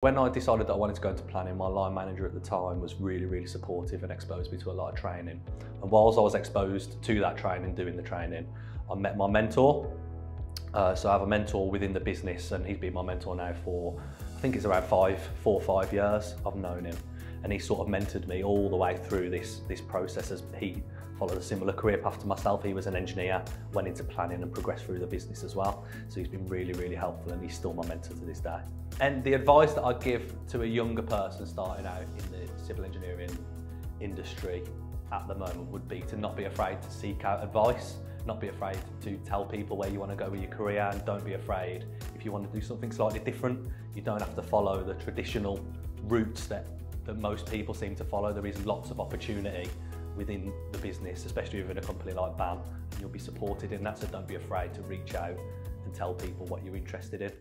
When I decided that I wanted to go into planning, my line manager at the time was really, really supportive and exposed me to a lot of training. And whilst I was exposed to that training, doing the training, I met my mentor. Uh, so I have a mentor within the business and he's been my mentor now for, I think it's around five, four or five years I've known him. And he sort of mentored me all the way through this, this process as he followed a similar career path to myself. He was an engineer, went into planning and progressed through the business as well. So he's been really, really helpful and he's still my mentor to this day. And the advice that I give to a younger person starting out in the civil engineering industry at the moment would be to not be afraid to seek out advice, not be afraid to tell people where you want to go with your career and don't be afraid if you want to do something slightly different. You don't have to follow the traditional routes that, that most people seem to follow. There is lots of opportunity within the business, especially within a company like BAM, you'll be supported in that, so don't be afraid to reach out and tell people what you're interested in.